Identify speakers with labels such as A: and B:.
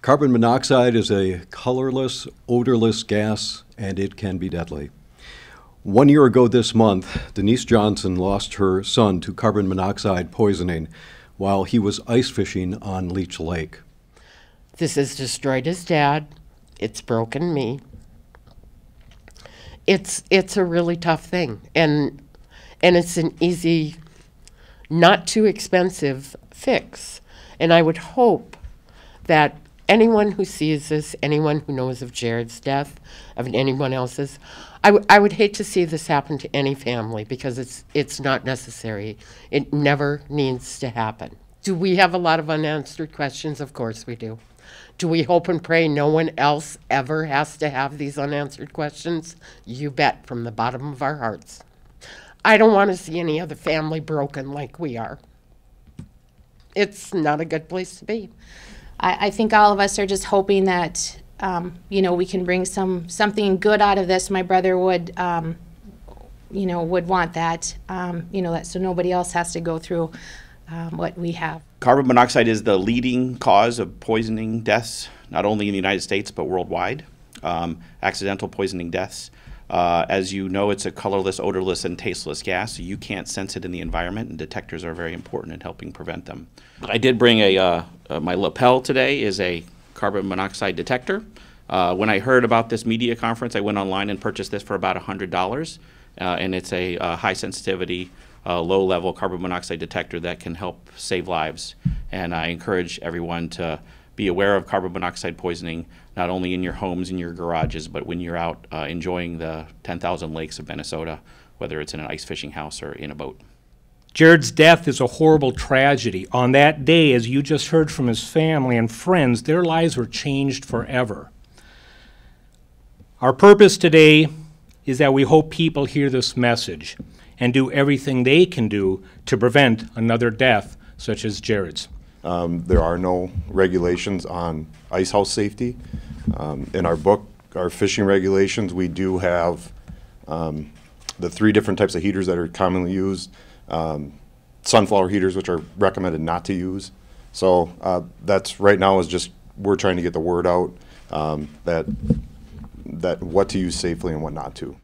A: Carbon monoxide is a colorless, odorless gas, and it can be deadly. One year ago this month, Denice Johnson lost her son to carbon monoxide poisoning while he was ice fishing on Leech Lake.
B: This has destroyed his dad. It's broken me. It's it's a really tough thing, and and it's an easy, not too expensive fix. And I would hope that anyone who sees this, anyone who knows of Jared's death, of anyone else's, I, I would hate to see this happen to any family because it's it's not necessary. It never needs to happen. Do we have a lot of unanswered questions? Of course we do. Do we hope and pray no one else ever has to have these unanswered questions? You bet from the bottom of our hearts. I don't want to see any other family broken like we are. It's not a good place to be.
C: I, I think all of us are just hoping that, um, you know, we can bring some, something good out of this. My brother would, um, you know, would want that, um, you know, that, so nobody else has to go through, um, what we have.
D: Carbon monoxide is the leading cause of poisoning deaths, not only in the United States but worldwide. Um, accidental poisoning deaths. Uh, as you know, it's a colorless, odorless, and tasteless gas, so you can't sense it in the environment, and detectors are very important in helping prevent them. I did bring a uh, uh, my lapel today is a carbon monoxide detector. Uh, when I heard about this media conference, I went online and purchased this for about hundred dollars, uh, and it's a uh, high sensitivity, uh, low level carbon monoxide detector that can help save lives. And I encourage everyone to be aware of carbon monoxide poisoning, not only in your homes and your garages, but when you're out uh, enjoying the 10,000 lakes of Minnesota, whether it's in an ice fishing house or in a boat.
E: Jared's death is a horrible tragedy. On that day, as you just heard from his family and friends, their lives were changed forever. Our purpose today is that we hope people hear this message and do everything they can do to prevent another death such as Jared's.
F: Um, there are no regulations on ice house safety. Um, in our book, our fishing regulations, we do have um, the three different types of heaters that are commonly used. Um, sunflower heaters, which are recommended not to use. So uh, that's right now is just we're trying to get the word out um, that that what to use safely and what not to.